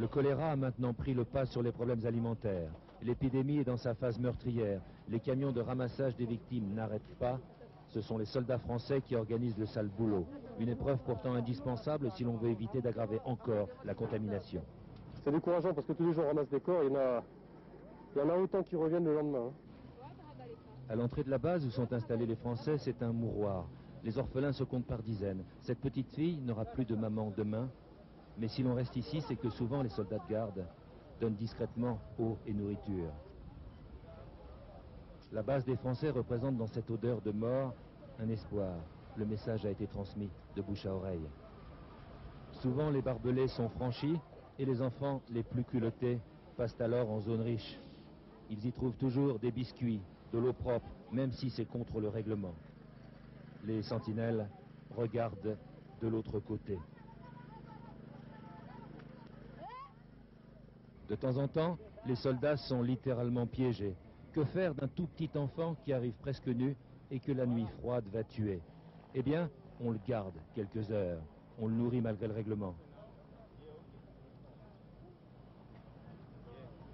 Le choléra a maintenant pris le pas sur les problèmes alimentaires. L'épidémie est dans sa phase meurtrière. Les camions de ramassage des victimes n'arrêtent pas. Ce sont les soldats français qui organisent le sale boulot. Une épreuve pourtant indispensable si l'on veut éviter d'aggraver encore la contamination. C'est décourageant parce que tous les jours on ramasse des corps, il y en a, il y en a autant qui reviennent le lendemain. hein. À l'entrée de la base où sont installés les Français, c'est un mouroir. Les orphelins se comptent par dizaines. Cette petite fille n'aura plus de maman demain. Mais si l'on reste ici, c'est que souvent les soldats de garde donnent discrètement eau et nourriture. La base des Français représente dans cette odeur de mort un espoir. Le message a été transmis de bouche à oreille. Souvent, les barbelés sont franchis et les enfants les plus culottés passent alors en zone riche. Ils y trouvent toujours des biscuits, de l'eau propre, même si c'est contre le règlement. Les sentinelles regardent de l'autre côté. De temps en temps, les soldats sont littéralement piégés. Que faire d'un tout petit enfant qui arrive presque nu et que la nuit froide va tuer? Eh bien, on le garde quelques heures. On le nourrit malgré le règlement.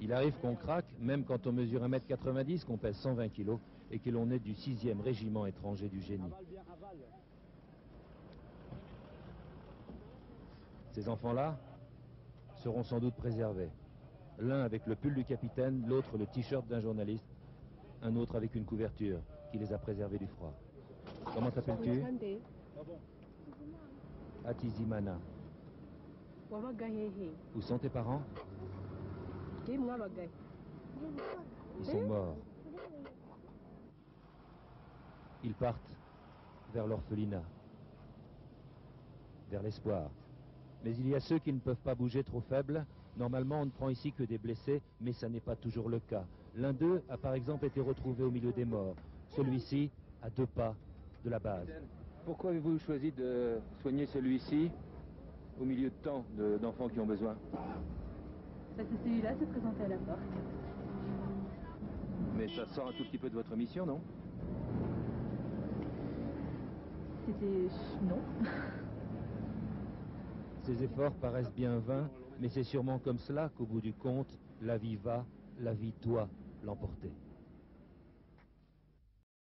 Il arrive qu'on craque, même quand on mesure 1m90, qu'on pèse 120 kg et que l'on est du 6e régiment étranger du génie. Ces enfants-là seront sans doute préservés. L'un avec le pull du capitaine, l'autre le t-shirt d'un journaliste, un autre avec une couverture qui les a préservés du froid. Comment t'appelles-tu Atizimana. Où sont tes parents Ils sont morts. Ils partent vers l'orphelinat, vers l'espoir. Mais il y a ceux qui ne peuvent pas bouger trop faibles. Normalement, on ne prend ici que des blessés, mais ça n'est pas toujours le cas. L'un d'eux a par exemple été retrouvé au milieu des morts. Celui-ci à deux pas de la base. Pourquoi avez-vous choisi de soigner celui-ci au milieu de tant de- d'enfants qui ont besoin? Parce que celui-là se présentait à la porte. Mais ça sort un tout petit peu de votre mission, non? C'était... non. Ces efforts paraissent bien vains, mais c'est sûrement comme cela qu'au bout du compte, la vie va, la vie doit l'emporter.